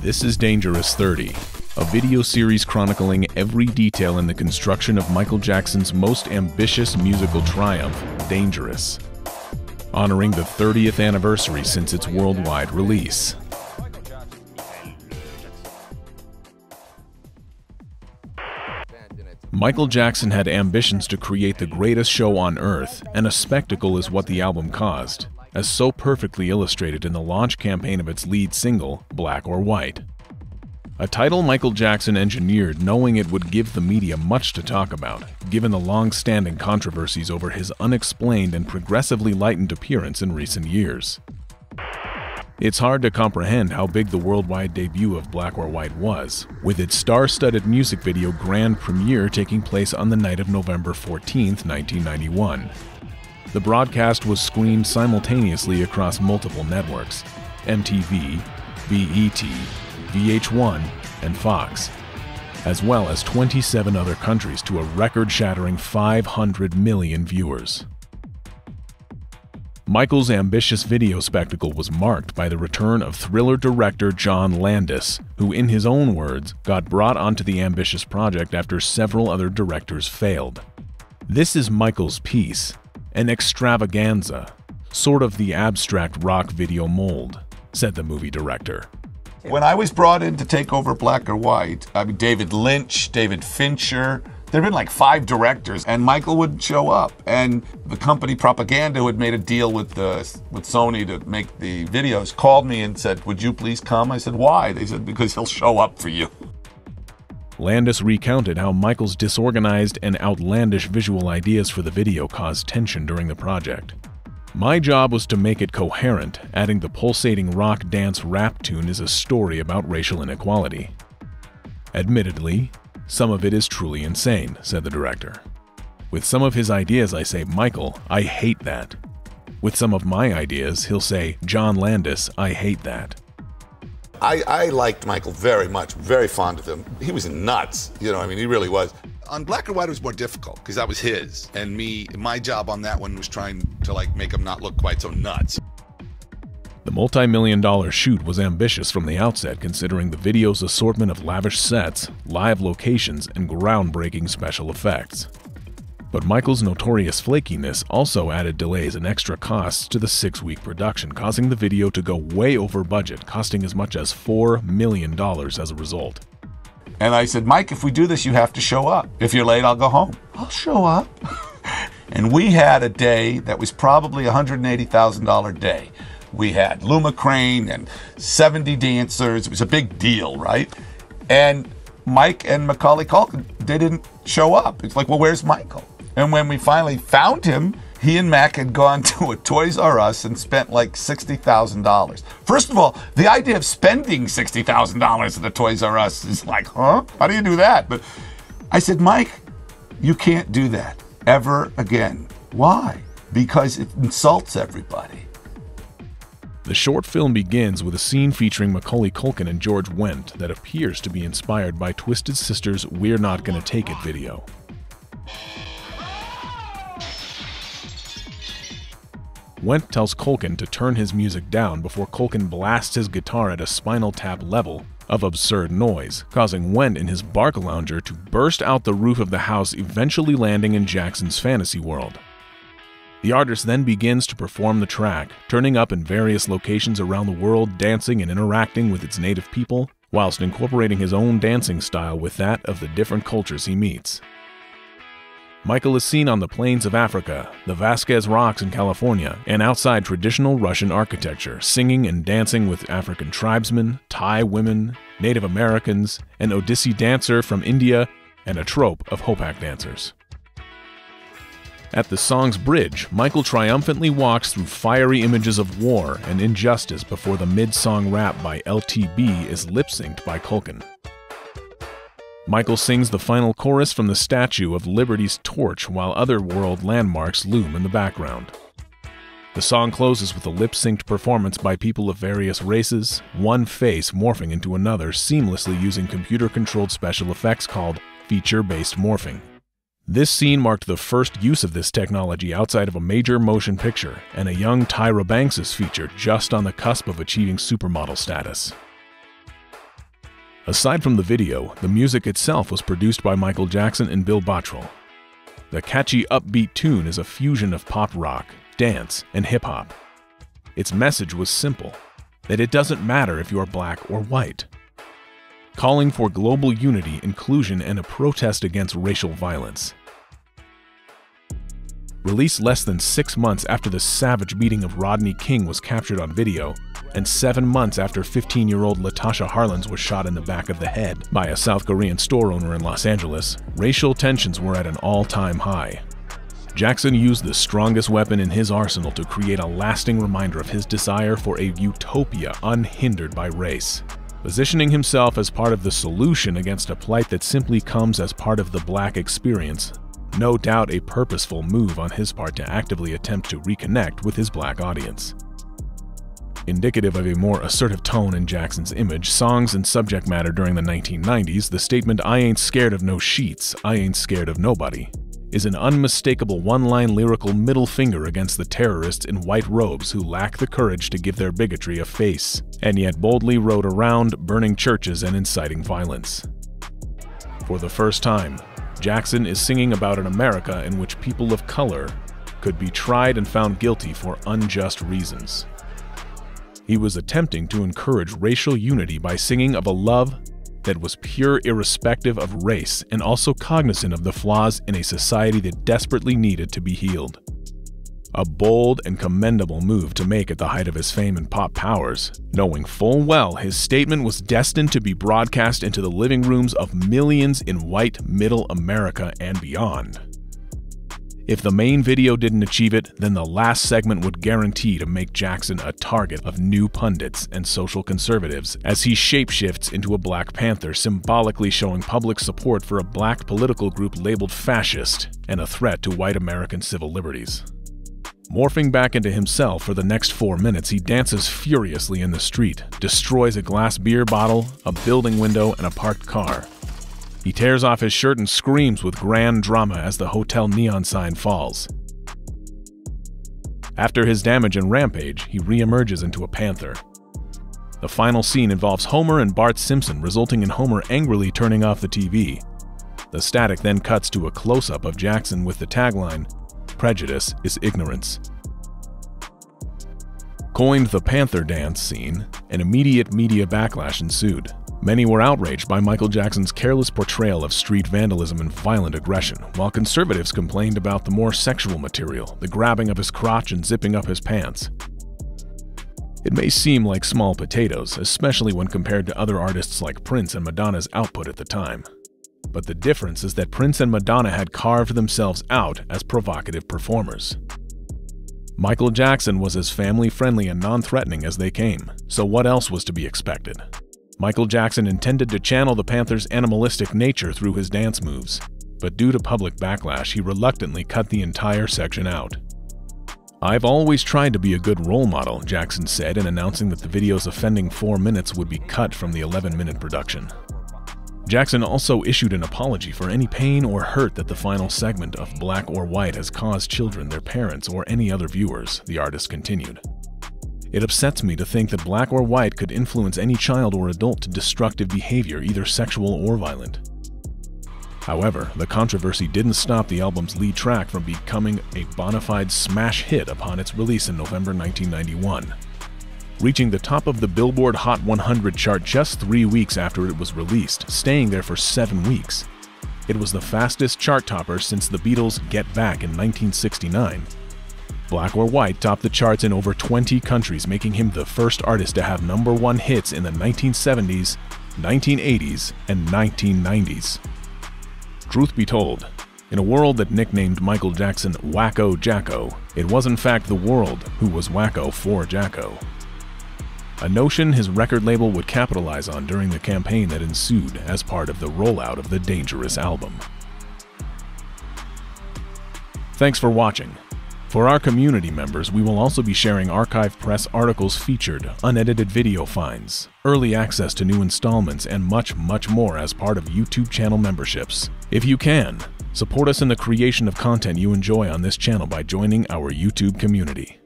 This is Dangerous 30, a video series chronicling every detail in the construction of Michael Jackson's most ambitious musical triumph, Dangerous, honoring the 30th anniversary since its worldwide release. Michael Jackson had ambitions to create the greatest show on earth, and a spectacle is what the album caused, as so perfectly illustrated in the launch campaign of its lead single, Black or White. A title Michael Jackson engineered knowing it would give the media much to talk about, given the long standing controversies over his unexplained and progressively lightened appearance in recent years. It's hard to comprehend how big the worldwide debut of Black or White was, with its star studded music video grand premiere taking place on the night of November 14, 1991. The broadcast was screened simultaneously across multiple networks MTV, BET, VH1, and Fox, as well as 27 other countries to a record shattering 500 million viewers. Michael's ambitious video spectacle was marked by the return of thriller director John Landis, who, in his own words, got brought onto the ambitious project after several other directors failed. This is Michael's piece, an extravaganza, sort of the abstract rock video mold, said the movie director. When I was brought in to take over Black or White, I mean, David Lynch, David Fincher, there had been like five directors, and Michael would show up. And the company Propaganda, who had made a deal with the, with Sony to make the videos, called me and said, "Would you please come?" I said, "Why?" They said, "Because he'll show up for you." Landis recounted how Michael's disorganized and outlandish visual ideas for the video caused tension during the project. My job was to make it coherent, adding the pulsating rock dance rap tune is a story about racial inequality. Admittedly, some of it is truly insane, said the director. With some of his ideas, I say, Michael, I hate that. With some of my ideas, he'll say, John Landis, I hate that. I, I liked Michael very much, very fond of him. He was nuts, you know, I mean, he really was. On Black and White, it was more difficult because that was his. And me, my job on that one was trying to like make him not look quite so nuts. The multi million dollar shoot was ambitious from the outset, considering the video's assortment of lavish sets, live locations, and groundbreaking special effects. But Michael's notorious flakiness also added delays and extra costs to the six week production, causing the video to go way over budget, costing as much as $4 million as a result. And I said, Mike, if we do this, you have to show up. If you're late, I'll go home. I'll show up. and we had a day that was probably a $180,000 day. We had Louma Crane and 70 dancers. It was a big deal, right? And Mike and Macaulay Culkin, they didn't show up. It's like, well, where's Michael? And when we finally found him, he and Mac had gone to a Toys R Us and spent like $60,000. First of all, the idea of spending $60,000 at the Toys R Us is like, huh? How do you do that? But I said, Mike, you can't do that ever again. Why? Because it insults everybody. The short film begins with a scene featuring Macaulay Culkin and George Wendt that appears to be inspired by Twisted Sister's We're Not Gonna Take It video. Wendt tells Culkin to turn his music down before Culkin blasts his guitar at a Spinal Tap level of absurd noise, causing Wendt in his Barcalounger to burst out the roof of the house, eventually landing in Jackson's fantasy world. The artist then begins to perform the track, turning up in various locations around the world, dancing and interacting with its native people, whilst incorporating his own dancing style with that of the different cultures he meets. Michael is seen on the plains of Africa, the Vasquez Rocks in California, and outside traditional Russian architecture, singing and dancing with African tribesmen, Thai women, Native Americans, an Odissi dancer from India, and a trope of Hopak dancers. At the song's bridge, Michael triumphantly walks through fiery images of war and injustice before the mid song rap by LTB is lip synced by Culkin. Michael sings the final chorus from the statue of Liberty's torch while other world landmarks loom in the background. The song closes with a lip synced performance by people of various races, one face morphing into another seamlessly using computer controlled special effects called feature based morphing. This scene marked the first use of this technology outside of a major motion picture, and a young Tyra Banks is featured just on the cusp of achieving supermodel status. Aside from the video, the music itself was produced by Michael Jackson and Bill Bottrell. The catchy upbeat tune is a fusion of pop rock, dance, and hip hop. Its message was simple that it doesn't matter if you're black or white. Calling for global unity, inclusion, and a protest against racial violence. Released less than six months after the savage beating of Rodney King was captured on video, and seven months after 15 year old Latasha Harlins was shot in the back of the head by a South Korean store owner in Los Angeles, racial tensions were at an all time high. Jackson used the strongest weapon in his arsenal to create a lasting reminder of his desire for a utopia unhindered by race, positioning himself as part of the solution against a plight that simply comes as part of the black experience. No doubt a purposeful move on his part to actively attempt to reconnect with his black audience. Indicative of a more assertive tone in Jackson's image, songs, and subject matter during the 1990s, the statement, I ain't scared of no sheets, I ain't scared of nobody, is an unmistakable one line lyrical middle finger against the terrorists in white robes who lack the courage to give their bigotry a face, and yet boldly rode around, burning churches and inciting violence. For the first time, Jackson is singing about an America in which people of color could be tried and found guilty for unjust reasons. He was attempting to encourage racial unity by singing of a love that was pure irrespective of race and also cognizant of the flaws in a society that desperately needed to be healed. A bold and commendable move to make at the height of his fame and pop powers, knowing full well his statement was destined to be broadcast into the living rooms of millions in white middle America and beyond. If the main video didn't achieve it, then the last segment would guarantee to make Jackson a target of new pundits and social conservatives as he shapeshifts into a Black Panther, symbolically showing public support for a black political group labeled fascist and a threat to white American civil liberties. Morphing back into himself for the next four minutes, he dances furiously in the street, destroys a glass beer bottle, a building window, and a parked car, he tears off his shirt and screams with grand drama as the hotel neon sign falls. After his damage and rampage, he reemerges into a panther. The final scene involves Homer and Bart Simpson, resulting in Homer angrily turning off the TV. The static then cuts to a close up of Jackson with the tagline Prejudice is ignorance. Coined the Panther dance scene, an immediate media backlash ensued. Many were outraged by Michael Jackson's careless portrayal of street vandalism and violent aggression, while conservatives complained about the more sexual material, the grabbing of his crotch and zipping up his pants. It may seem like small potatoes, especially when compared to other artists like Prince and Madonna's output at the time. But the difference is that Prince and Madonna had carved themselves out as provocative performers. Michael Jackson was as family friendly and non threatening as they came, so what else was to be expected? Michael Jackson intended to channel the Panther's animalistic nature through his dance moves, but due to public backlash, he reluctantly cut the entire section out. I've always tried to be a good role model, Jackson said in announcing that the video's offending 4 minutes would be cut from the 11 minute production. Jackson also issued an apology for any pain or hurt that the final segment of Black or White has caused children, their parents, or any other viewers, the artist continued. It upsets me to think that black or white could influence any child or adult to destructive behavior, either sexual or violent. However, the controversy didn't stop the album's lead track from becoming a bona fide smash hit upon its release in November 1991, reaching the top of the Billboard Hot 100 chart just three weeks after it was released, staying there for seven weeks. It was the fastest chart topper since the Beatles' Get Back in 1969 Black or White topped the charts in over 20 countries, making him the first artist to have number one hits in the 1970s, 1980s, and 1990s. Truth be told, in a world that nicknamed Michael Jackson Wacko Jacko, it was in fact the world who was wacko for Jacko. A notion his record label would capitalize on during the campaign that ensued as part of the rollout of the Dangerous album. Thanks for watching. For our community members, we will also be sharing Archive Press articles featured, unedited video finds, early access to new installments, and much, much more as part of YouTube channel memberships. If you can, support us in the creation of content you enjoy on this channel by joining our YouTube community.